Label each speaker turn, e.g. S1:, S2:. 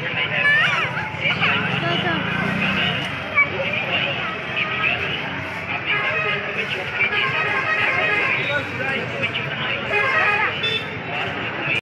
S1: Go, go.